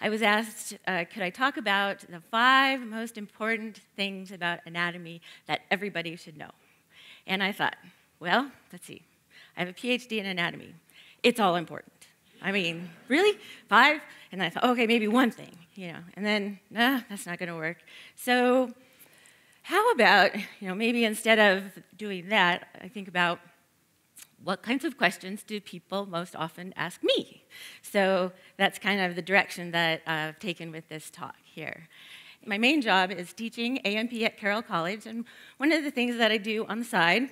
I was asked, uh, could I talk about the five most important things about anatomy that everybody should know? And I thought, well, let's see. I have a PhD in anatomy. It's all important. I mean, really? Five? And I thought, okay, maybe one thing, you know. And then, nah, that's not going to work. So, how about, you know, maybe instead of doing that, I think about what kinds of questions do people most often ask me? So that's kind of the direction that I've taken with this talk here. My main job is teaching A&P at Carroll College, and one of the things that I do on the side,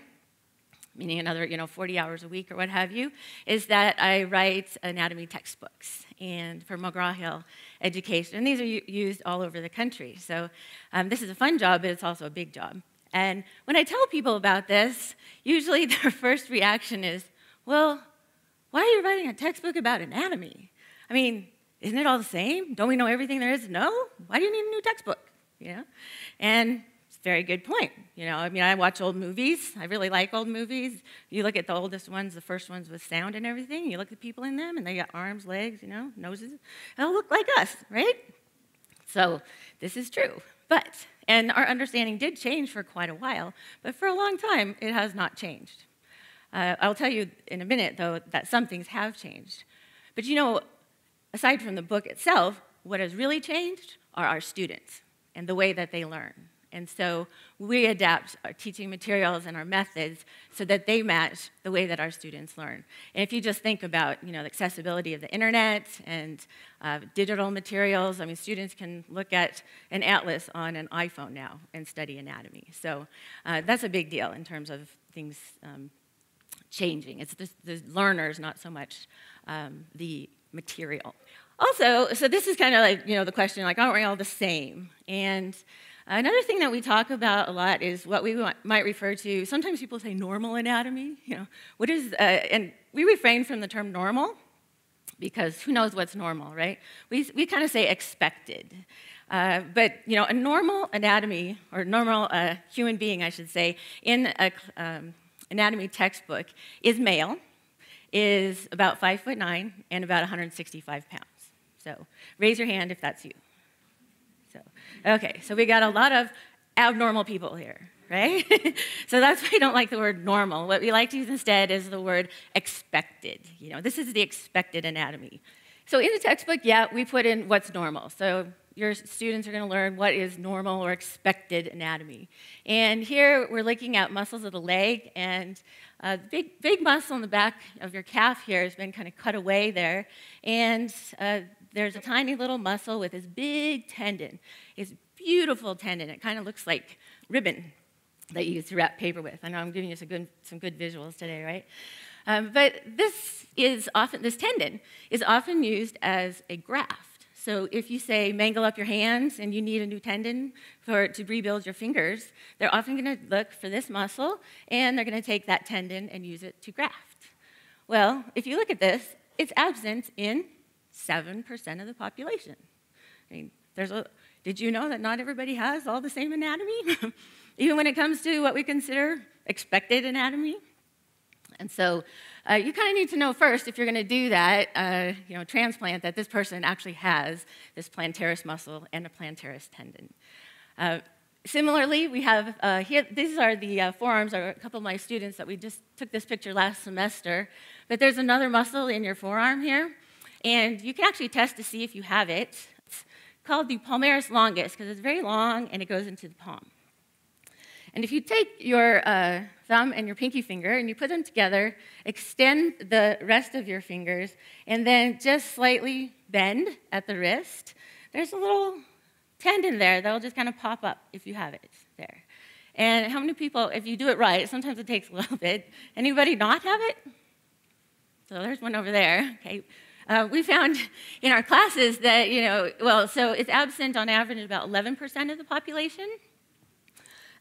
meaning another you know 40 hours a week or what have you, is that I write anatomy textbooks and for McGraw-Hill education, and these are used all over the country. So um, this is a fun job, but it's also a big job. And when I tell people about this, usually their first reaction is, well, why are you writing a textbook about anatomy? I mean, isn't it all the same? Don't we know everything there is to know? Why do you need a new textbook? You know? And it's a very good point. You know, I mean, I watch old movies. I really like old movies. You look at the oldest ones, the first ones with sound and everything. You look at the people in them, and they got arms, legs, you know, noses. They'll look like us, right? So this is true. But and our understanding did change for quite a while, but for a long time, it has not changed. Uh, I'll tell you in a minute, though, that some things have changed. But you know, aside from the book itself, what has really changed are our students and the way that they learn. And so we adapt our teaching materials and our methods so that they match the way that our students learn. And if you just think about, you know, the accessibility of the internet and uh, digital materials, I mean, students can look at an atlas on an iPhone now and study anatomy. So uh, that's a big deal in terms of things um, changing. It's the, the, learners, not so much um, the material. Also, so this is kind of like, you know, the question, like, aren't we all the same? And Another thing that we talk about a lot is what we might refer to, sometimes people say normal anatomy. You know, what is, uh, and we refrain from the term normal because who knows what's normal, right? We, we kind of say expected. Uh, but, you know, a normal anatomy, or normal uh, human being, I should say, in an um, anatomy textbook is male, is about five foot nine, and about 165 pounds. So raise your hand if that's you. So, okay, so we got a lot of abnormal people here, right? so that's why we don't like the word normal. What we like to use instead is the word expected. You know, this is the expected anatomy. So in the textbook, yeah, we put in what's normal. So your students are going to learn what is normal or expected anatomy. And here we're looking at muscles of the leg, and uh, the big, big muscle in the back of your calf here has been kind of cut away there. And uh, there's a tiny little muscle with this big tendon. It's beautiful tendon. It kind of looks like ribbon that you use to wrap paper with. I know I'm giving you some good, some good visuals today, right? Um, but this is often, this tendon is often used as a graft. So if you say mangle up your hands and you need a new tendon for to rebuild your fingers, they're often going to look for this muscle and they're going to take that tendon and use it to graft. Well, if you look at this, it's absent in 7% of the population. I mean, there's a, did you know that not everybody has all the same anatomy? Even when it comes to what we consider expected anatomy? And so uh, you kind of need to know first, if you're going to do that, uh, you know, transplant, that this person actually has this plantaris muscle and a plantaris tendon. Uh, similarly, we have, uh, here, these are the uh, forearms of a couple of my students that we just took this picture last semester. But there's another muscle in your forearm here. And you can actually test to see if you have it. It's called the palmaris longus because it's very long and it goes into the palm. And if you take your uh, thumb and your pinky finger and you put them together, extend the rest of your fingers, and then just slightly bend at the wrist, there's a little tendon there that'll just kind of pop up if you have it there. And how many people, if you do it right, sometimes it takes a little bit, anybody not have it? So there's one over there. Okay, uh, we found in our classes that, you know, well, so it's absent on average about 11% of the population.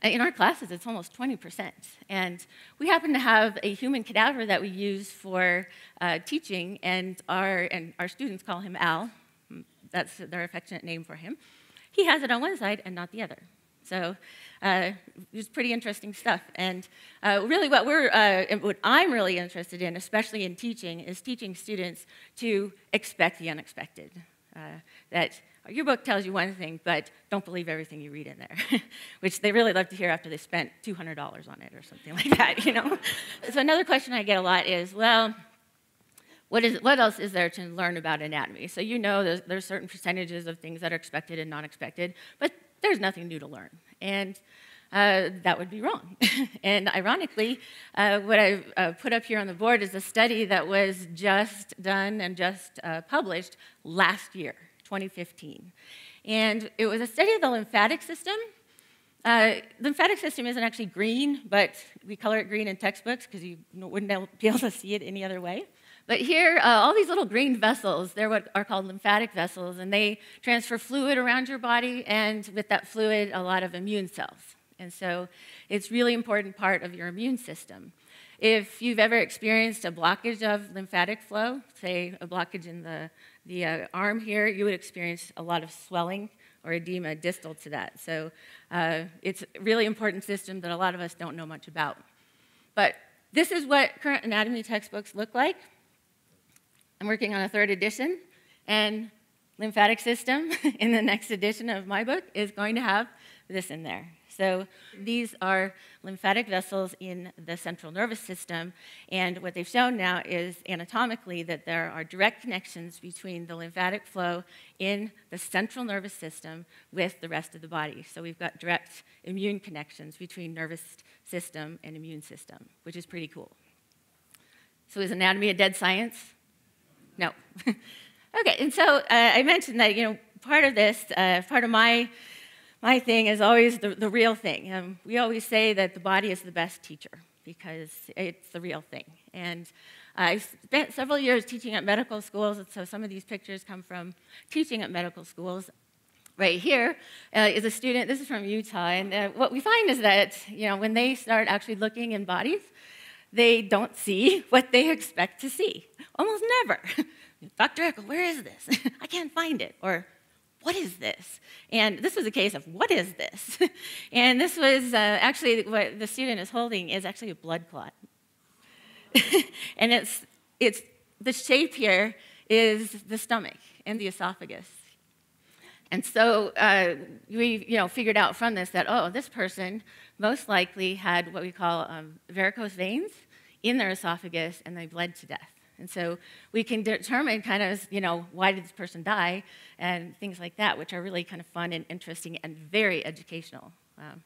Uh, in our classes, it's almost 20%. And we happen to have a human cadaver that we use for uh, teaching, and our, and our students call him Al. That's their affectionate name for him. He has it on one side and not the other. So uh, it's pretty interesting stuff. And uh, really, what we're, uh, what I'm really interested in, especially in teaching, is teaching students to expect the unexpected. uh, that your book tells you one thing, but don't believe everything you read in there, which they really love to hear after they spent $200 on it or something like that, you know? so another question I get a lot is, well, what, is, what else is there to learn about anatomy? So you know there's, there's certain percentages of things that are expected and not expected, but there's nothing new to learn. And uh, that would be wrong. and ironically, uh, what I uh, put up here on the board is a study that was just done and just uh, published last year, 2015. And it was a study of the lymphatic system. Uh, lymphatic system isn't actually green, but we color it green in textbooks because you wouldn't be able to see it any other way. But here, uh, all these little green vessels, they're what are called lymphatic vessels, and they transfer fluid around your body, and with that fluid, a lot of immune cells. And so it's really important part of your immune system. If you've ever experienced a blockage of lymphatic flow, say a blockage in the, the uh, arm here, you would experience a lot of swelling or edema distal to that. So uh, it's a really important system that a lot of us don't know much about. But this is what current anatomy textbooks look like. I'm working on a third edition, and lymphatic system in the next edition of my book is going to have this in there. So these are lymphatic vessels in the central nervous system, and what they've shown now is anatomically that there are direct connections between the lymphatic flow in the central nervous system with the rest of the body. So we've got direct immune connections between nervous system and immune system, which is pretty cool. So is anatomy a dead science? No. okay, and so uh, I mentioned that, you know, part of this, uh, part of my my thing is always the, the real thing. Um, we always say that the body is the best teacher because it's the real thing. And I spent several years teaching at medical schools, and so some of these pictures come from teaching at medical schools. Right here uh, is a student, this is from Utah, and uh, what we find is that, you know, when they start actually looking in bodies, they don't see what they expect to see. Almost never. Dr. Eckel, where is this? I can't find it. Or what is this? And this was a case of, what is this? and this was uh, actually what the student is holding is actually a blood clot. and it's, it's, the shape here is the stomach and the esophagus. And so uh, we you know, figured out from this that, oh, this person most likely had what we call um, varicose veins in their esophagus and they bled to death. And so we can determine kind of, you know, why did this person die and things like that, which are really kind of fun and interesting and very educational. Um,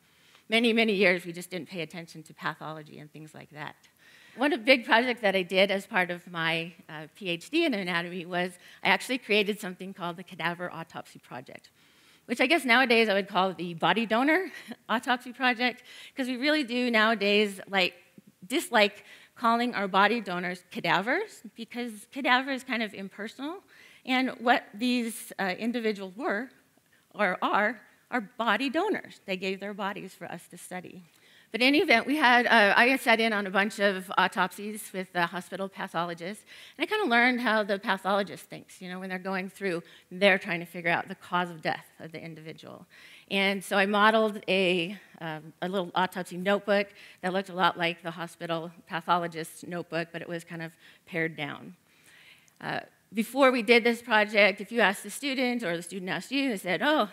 many, many years we just didn't pay attention to pathology and things like that. One of the big projects that I did as part of my uh, PhD in anatomy was I actually created something called the Cadaver Autopsy Project, which I guess nowadays I would call the Body Donor Autopsy Project, because we really do nowadays like dislike calling our body donors cadavers because cadaver is kind of impersonal. And what these uh, individuals were or are are body donors. They gave their bodies for us to study. But in any event, we had, uh, I sat in on a bunch of autopsies with the hospital pathologists, and I kind of learned how the pathologist thinks, you know, when they're going through, they're trying to figure out the cause of death of the individual. And so I modeled a, um, a little autopsy notebook that looked a lot like the hospital pathologist's notebook, but it was kind of pared down. Uh, before we did this project, if you asked the student or the student asked you, they said, oh,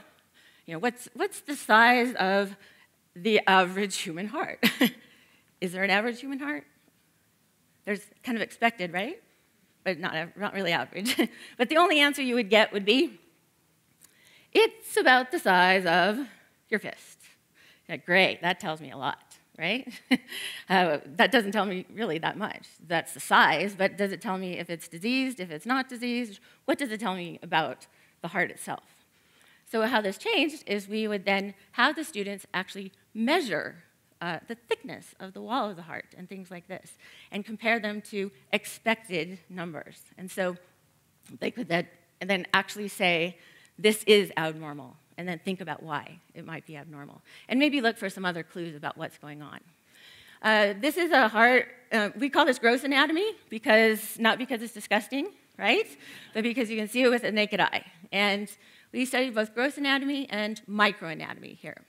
you know, what's, what's the size of the average human heart? Is there an average human heart? There's kind of expected, right? But not, not really average. but the only answer you would get would be it's about the size of your fist. Yeah, great, that tells me a lot, right? uh, that doesn't tell me really that much. That's the size, but does it tell me if it's diseased, if it's not diseased? What does it tell me about the heart itself? So, how this changed is we would then have the students actually measure uh, the thickness of the wall of the heart and things like this, and compare them to expected numbers. And so they could then, and then actually say, this is abnormal, and then think about why it might be abnormal. And maybe look for some other clues about what's going on. Uh, this is a heart, uh, we call this gross anatomy because, not because it's disgusting, right? But because you can see it with the naked eye. And we studied both gross anatomy and microanatomy here.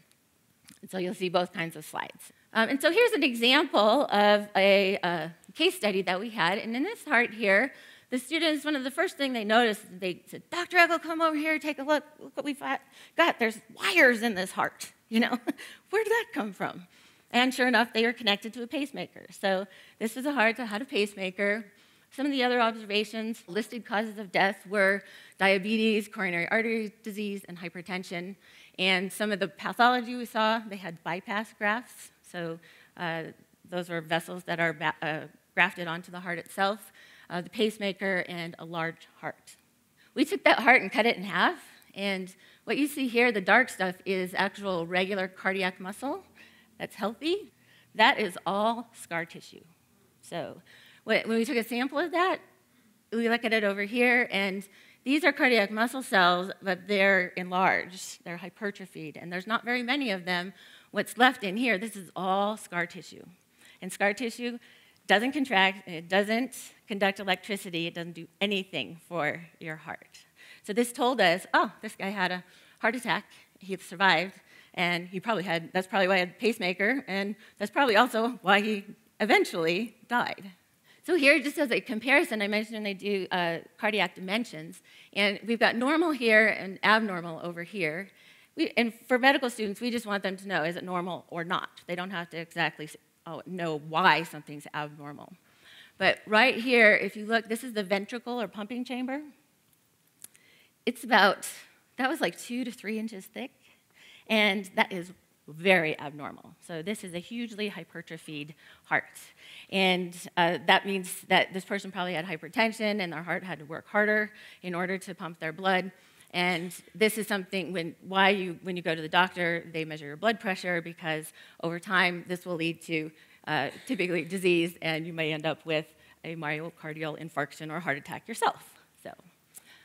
And so you'll see both kinds of slides. Um, and so here's an example of a, a, case study that we had. And in this heart here, the students, one of the first thing they noticed, they said, Dr. Eckel, come over here, take a look. Look what we've got. There's wires in this heart. You know, where did that come from? And sure enough, they are connected to a pacemaker. So this is a heart that had a pacemaker. Some of the other observations listed causes of death were diabetes, coronary artery disease, and hypertension. And some of the pathology we saw, they had bypass grafts. So uh, those are vessels that are uh, grafted onto the heart itself uh, the pacemaker, and a large heart. We took that heart and cut it in half, and what you see here, the dark stuff, is actual regular cardiac muscle that's healthy. That is all scar tissue. So when we took a sample of that, we look at it over here, and these are cardiac muscle cells, but they're enlarged, they're hypertrophied, and there's not very many of them. What's left in here, this is all scar tissue. And scar tissue doesn't contract, it doesn't conduct electricity, it doesn't do anything for your heart. So this told us, oh, this guy had a heart attack, he survived, and he probably had, that's probably why he had a pacemaker, and that's probably also why he eventually died. So here, just as a comparison, I mentioned they do uh, cardiac dimensions, and we've got normal here and abnormal over here. We, and for medical students, we just want them to know, is it normal or not? They don't have to exactly oh, know why something's abnormal. But right here, if you look, this is the ventricle or pumping chamber. It's about, that was like two to three inches thick, and that is very abnormal. So this is a hugely hypertrophied heart. And uh, that means that this person probably had hypertension and their heart had to work harder in order to pump their blood. And this is something when, why you, when you go to the doctor, they measure your blood pressure because over time this will lead to uh, typically disease and you may end up with a myocardial infarction or heart attack yourself. So,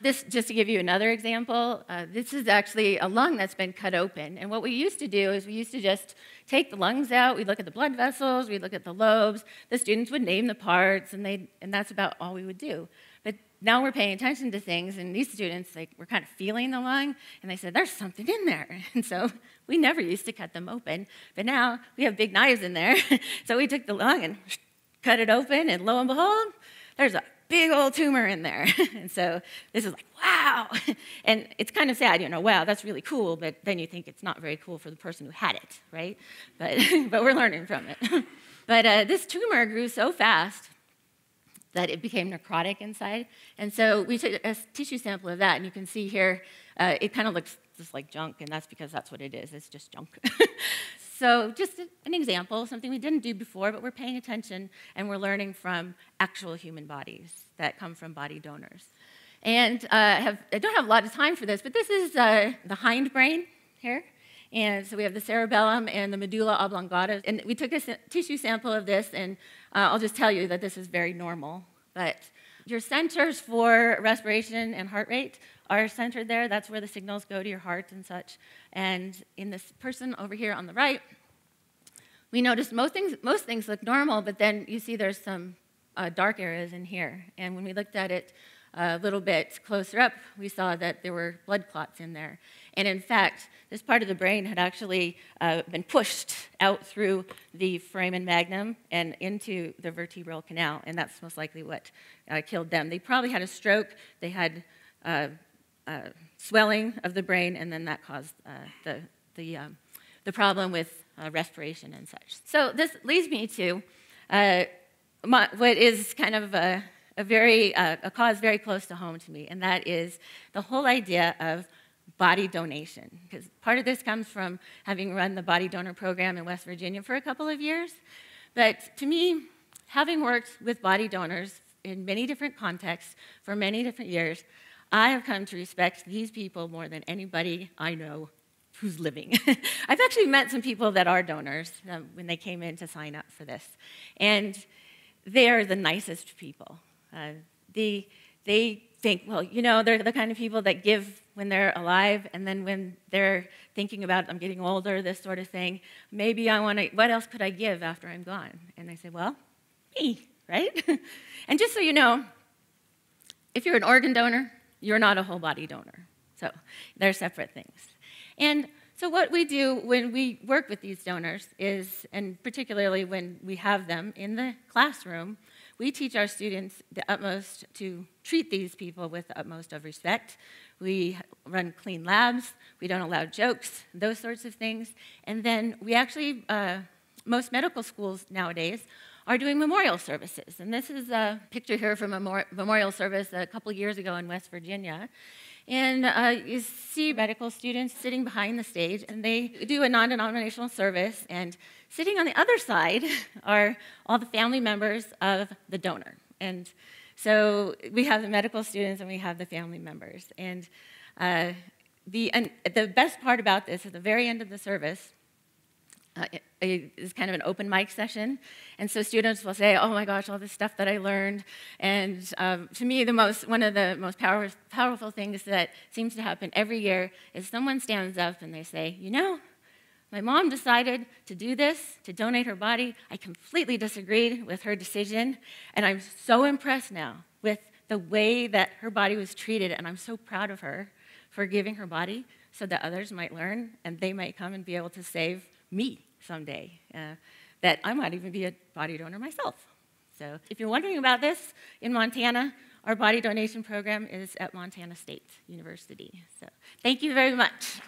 this, just to give you another example, uh, this is actually a lung that's been cut open. And what we used to do is we used to just take the lungs out, we'd look at the blood vessels, we'd look at the lobes, the students would name the parts, and, they and that's about all we would do. But now we're paying attention to things, and these students like were kind of feeling the lung, and they said, "There's something in there." And so we never used to cut them open, but now we have big knives in there. so we took the lung and cut it open, and lo and behold, there's a big old tumor in there. and so this is like, wow. And it's kind of sad, you know, wow, that's really cool, but then you think it's not very cool for the person who had it, right? But, but we're learning from it. but uh, this tumor grew so fast that it became necrotic inside. And so we took a tissue sample of that, and you can see here uh, it kind of looks just like junk, and that's because that's what it is. It's just junk. so just an example, something we didn't do before, but we're paying attention and we're learning from actual human bodies that come from body donors. And uh, have, I don't have a lot of time for this, but this is uh, the hindbrain here. And so we have the cerebellum and the medulla oblongata. And we took a tissue sample of this, and uh, I'll just tell you that this is very normal. But your centers for respiration and heart rate are centered there. That's where the signals go to your heart and such. And in this person over here on the right, we noticed most things, most things look normal, but then you see there's some uh, dark areas in here. And when we looked at it a little bit closer up, we saw that there were blood clots in there. And in fact, this part of the brain had actually uh, been pushed out through the foramen magnum and into the vertebral canal, and that's most likely what uh, killed them. They probably had a stroke, they had uh, uh swelling of the brain, and then that caused uh, the, the, um, the problem with uh, respiration and such. So this leads me to my, what is kind of a a very uh, a cause very close to home to me, and that is the whole idea of body donation. Because part of this comes from having run the body donor program in West Virginia for a couple of years. But to me, having worked with body donors in many different contexts for many different years, I have come to respect these people more than anybody I know who's living. I've actually met some people that are donors um, when they came in to sign up for this. And they are the nicest people. Uh, they, they think, well, you know, they're the kind of people that give when they're alive, and then when they're thinking about, I'm getting older, this sort of thing, maybe I want to, what else could I give after I'm gone? And they say, well, me, right? and just so you know, if you're an organ donor, you're not a whole body donor. So they're separate things. And so, what we do when we work with these donors is, and particularly when we have them in the classroom, we teach our students the utmost to treat these people with the utmost of respect. We run clean labs, we don't allow jokes, those sorts of things. And then we actually, uh, most medical schools nowadays are doing memorial services. And this is a picture here from a memorial service a couple years ago in West Virginia. And uh, you see medical students sitting behind the stage, and they do a non denominational service. And sitting on the other side are all the family members of the donor. And so we have the medical students and we have the family members. And uh, the, and the best part about this, at the very end of the service, uh, is kind of an open mic session. And so students will say, oh my gosh, all this stuff that I learned. And um, to me, the most, one of the most power, powerful things that seems to happen every year is someone stands up and they say, you know, my mom decided to do this, to donate her body. I completely disagreed with her decision. And I'm so impressed now with the way that her body was treated. And I'm so proud of her for giving her body so that others might learn and they might come and be able to save me someday, uh, that I might even be a body donor myself. So if you're wondering about this, in Montana, our body donation program is at Montana State University. So thank you very much.